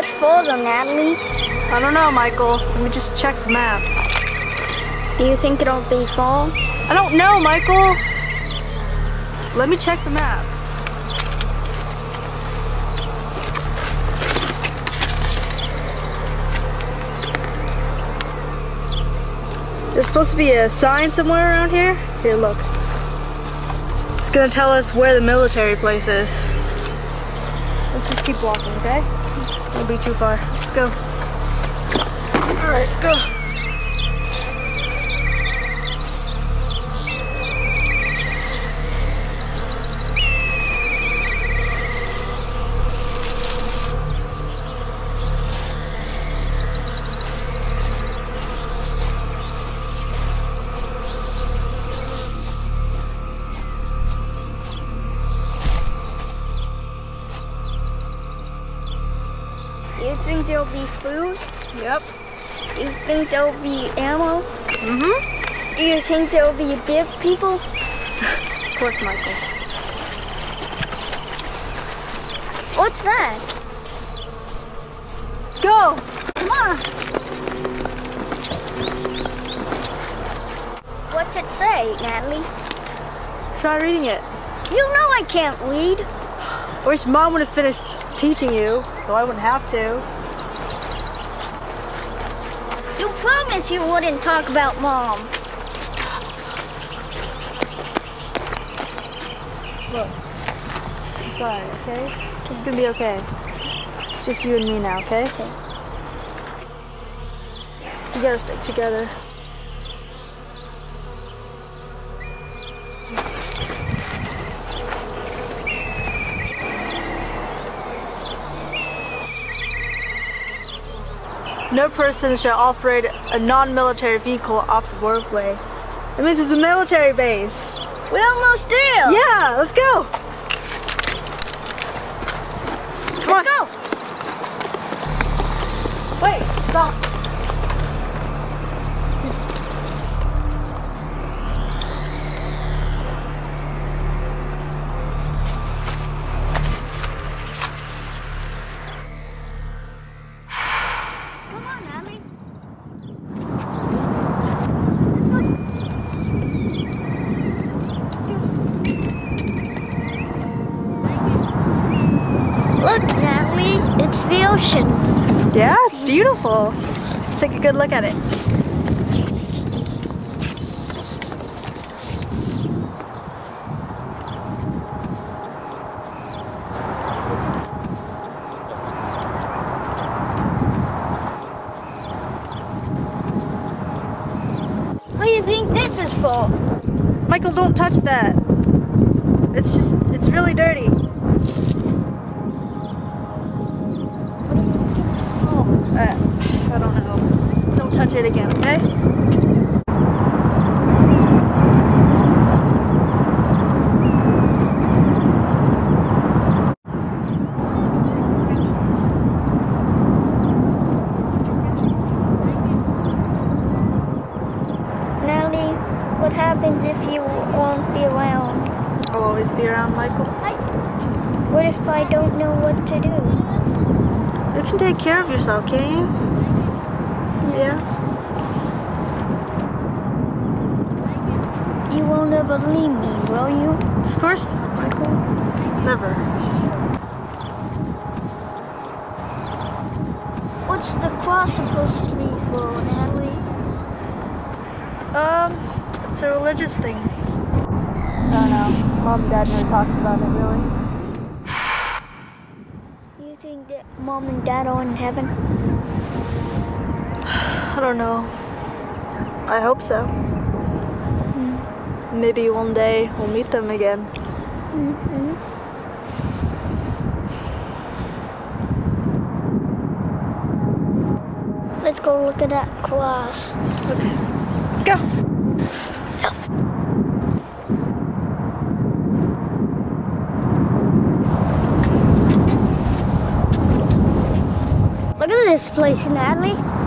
much further, Natalie? I don't know, Michael. Let me just check the map. Do you think it'll be fall? I don't know, Michael. Let me check the map. There's supposed to be a sign somewhere around here. Here, look. It's gonna tell us where the military place is. Let's just keep walking, okay? Won't be too far. Let's go. All right, go. There'll be food? Yep. Do You think there'll be ammo? Mm-hmm. Do you think there'll be big people? Of course, Michael. What's that? Go. Come on. What's it say, Natalie? Try reading it. You know I can't read. I wish Mom would have finished teaching you, so I wouldn't have to. You promised you wouldn't talk about mom. Look. It's alright, okay? It's gonna be okay. It's just you and me now, okay? Okay. We gotta stick together. No person shall operate a non-military vehicle off the roadway. That means it's a military base. We're almost there. Yeah, let's go. Come Let's on. go. Wait, stop. Ocean. Yeah, it's beautiful. Let's take a good look at it. What do you think this is for? Michael, don't touch that. It's just, it's really dirty. Uh, I don't know. Just don't touch it again, okay? What happens if you won't be around? I'll always be around, Michael. What if I don't know what to do? You can take care of yourself, can't you? Yeah. You will never leave me, will you? Of course not, Michael. Never. What's the cross supposed to be for, Natalie? Um, it's a religious thing. I don't know. Mom and Dad never talked about it really. You think that mom and dad are in heaven? I don't know. I hope so. Maybe one day we'll meet them again. Mm-hmm. Let's go look at that class. Okay. Let's go. Look at this place, Natalie. better.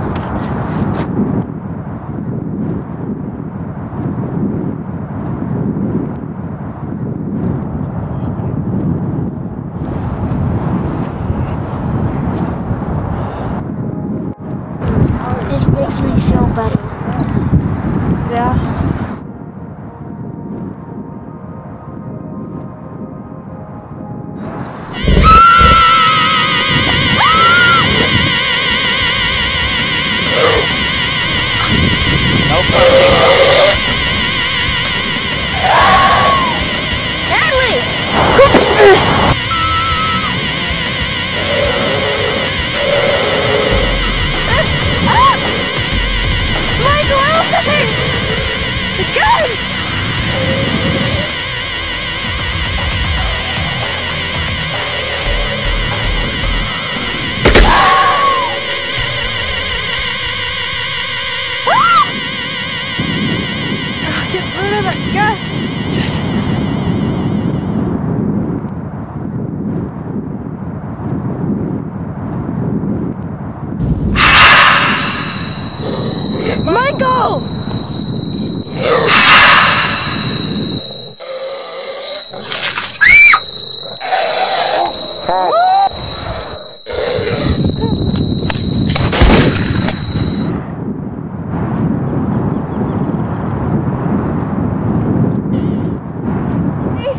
Get rid of that gun! Michael!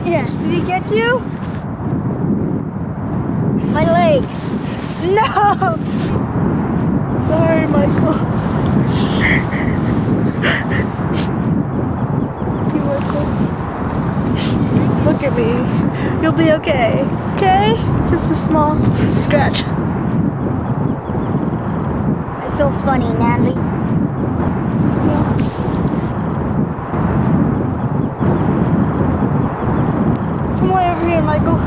Yeah, Did he get you? Leg. No! Sorry, Michael. Michael. Look at me. You'll be okay. Okay? It's just a small scratch. I feel funny, Natalie. Come way over here, Michael.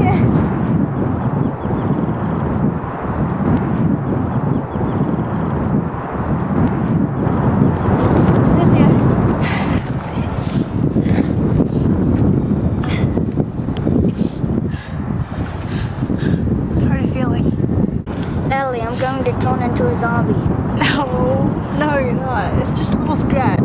Yeah. Sit here. How are you feeling? Natalie, I'm going to turn into a zombie. No, no, you're not. It's just a little scratch.